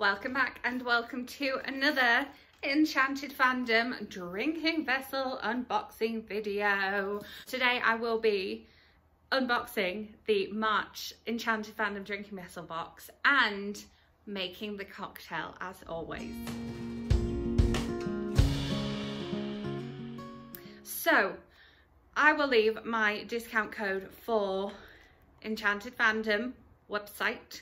Welcome back and welcome to another Enchanted Fandom drinking vessel unboxing video. Today I will be unboxing the March Enchanted Fandom drinking vessel box and making the cocktail as always. So I will leave my discount code for Enchanted Fandom website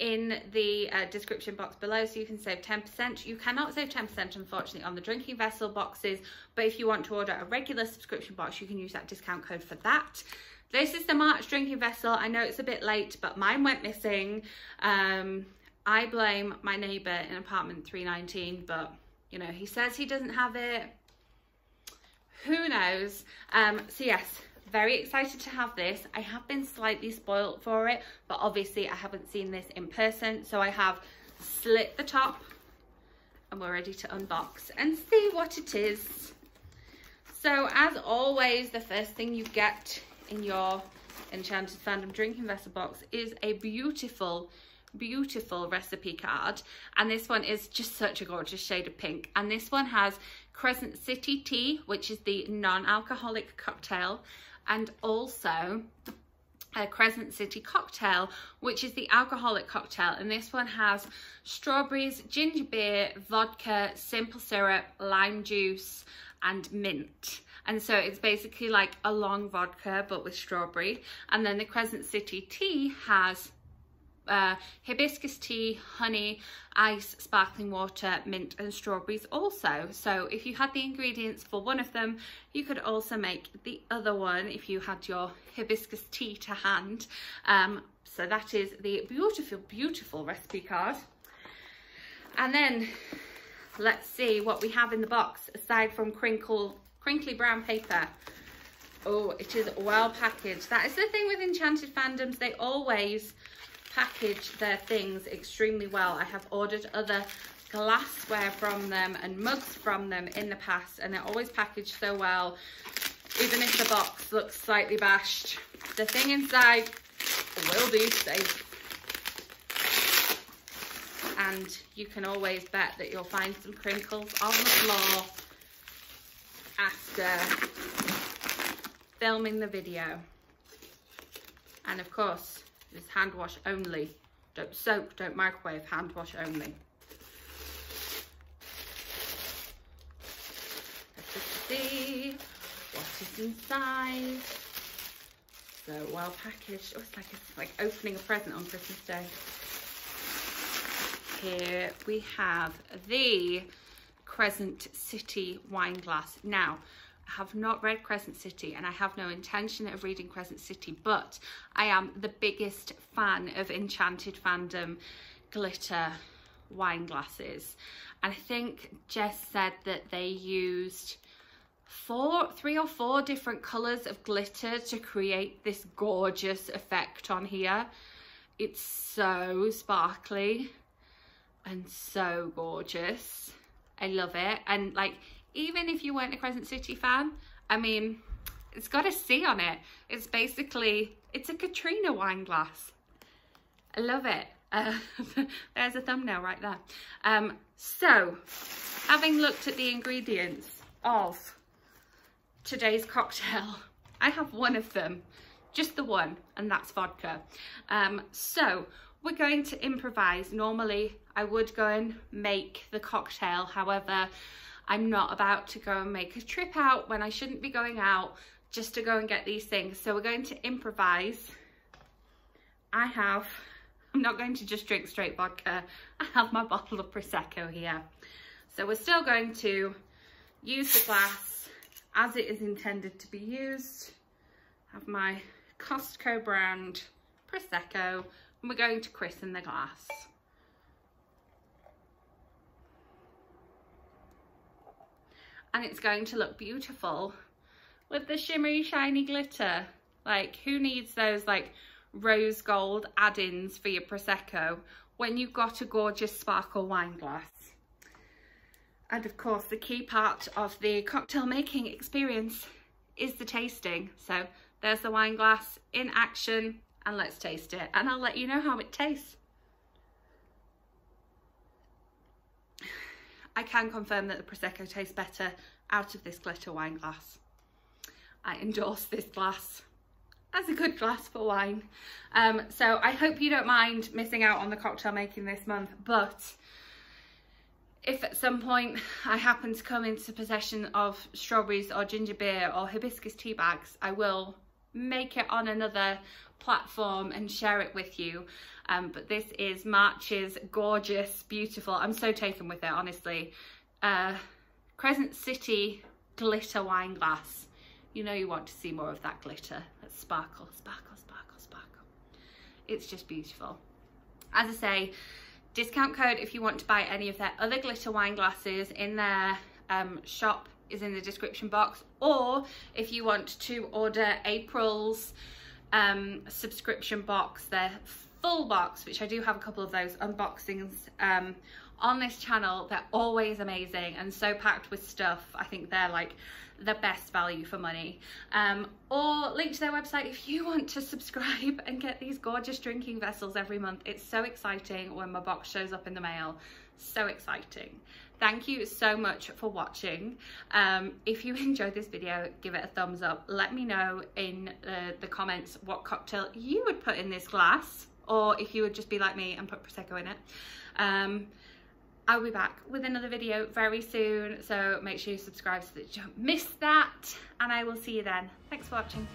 in the uh, description box below so you can save 10%. You cannot save 10% unfortunately on the drinking vessel boxes, but if you want to order a regular subscription box, you can use that discount code for that. This is the March drinking vessel. I know it's a bit late, but mine went missing. Um, I blame my neighbour in apartment 319, but you know, he says he doesn't have it. Who knows? Um, so yes, very excited to have this. I have been slightly spoilt for it, but obviously I haven't seen this in person. So I have slit the top and we're ready to unbox and see what it is. So as always, the first thing you get in your Enchanted Fandom drinking vessel box is a beautiful beautiful recipe card and this one is just such a gorgeous shade of pink and this one has Crescent City tea which is the non-alcoholic cocktail and also a uh, Crescent City cocktail, which is the alcoholic cocktail. And this one has strawberries, ginger beer, vodka, simple syrup, lime juice, and mint. And so it's basically like a long vodka, but with strawberry. And then the Crescent City tea has uh, hibiscus tea, honey, ice, sparkling water, mint and strawberries also. So if you had the ingredients for one of them, you could also make the other one if you had your hibiscus tea to hand. Um, so that is the beautiful, beautiful recipe card. And then let's see what we have in the box aside from crinkle, crinkly brown paper. Oh, it is well packaged. That is the thing with Enchanted fandoms. They always package their things extremely well. I have ordered other glassware from them and mugs from them in the past and they're always packaged so well even if the box looks slightly bashed. The thing inside will be safe. And you can always bet that you'll find some crinkles on the floor after filming the video. And of course it's hand wash only. Don't soak, don't microwave, hand wash only. Let's just see what is inside. So well packaged. Oh, it's like like opening a present on Christmas Day. Here we have the Crescent City wine glass. Now, have not read Crescent City and I have no intention of reading Crescent City, but I am the biggest fan of Enchanted Fandom glitter wine glasses. And I think Jess said that they used four, three or four different colours of glitter to create this gorgeous effect on here. It's so sparkly and so gorgeous. I love it. And like even if you weren't a Crescent City fan, I mean, it's got a C on it. It's basically, it's a Catriona wine glass. I love it. Uh, there's a thumbnail right there. Um, so, having looked at the ingredients of today's cocktail, I have one of them, just the one, and that's vodka. Um, so, we're going to improvise. Normally, I would go and make the cocktail. However, I'm not about to go and make a trip out when I shouldn't be going out just to go and get these things. So we're going to improvise. I have, I'm not going to just drink straight vodka. I have my bottle of Prosecco here. So we're still going to use the glass as it is intended to be used. Have my Costco brand Prosecco and we're going to christen the glass. And it's going to look beautiful with the shimmery shiny glitter. Like who needs those like rose gold add-ins for your prosecco when you've got a gorgeous sparkle wine glass? And of course the key part of the cocktail making experience is the tasting. So there's the wine glass in action and let's taste it. And I'll let you know how it tastes I can confirm that the Prosecco tastes better out of this glitter wine glass. I endorse this glass as a good glass for wine. Um, so I hope you don't mind missing out on the cocktail making this month, but if at some point I happen to come into possession of strawberries or ginger beer or hibiscus tea bags, I will make it on another platform and share it with you. Um, but this is March's gorgeous, beautiful, I'm so taken with it, honestly. Uh, Crescent City glitter wine glass. You know you want to see more of that glitter. That sparkle, sparkle, sparkle, sparkle. It's just beautiful. As I say, discount code if you want to buy any of their other glitter wine glasses in their um, shop is in the description box or if you want to order April's um, subscription box, their full box, which I do have a couple of those unboxings um, on this channel. They're always amazing and so packed with stuff. I think they're like the best value for money. Um, or link to their website if you want to subscribe and get these gorgeous drinking vessels every month. It's so exciting when my box shows up in the mail. So exciting. Thank you so much for watching. Um, if you enjoyed this video, give it a thumbs up. Let me know in uh, the comments what cocktail you would put in this glass or if you would just be like me and put Prosecco in it. Um, I'll be back with another video very soon, so make sure you subscribe so that you don't miss that, and I will see you then. Thanks for watching.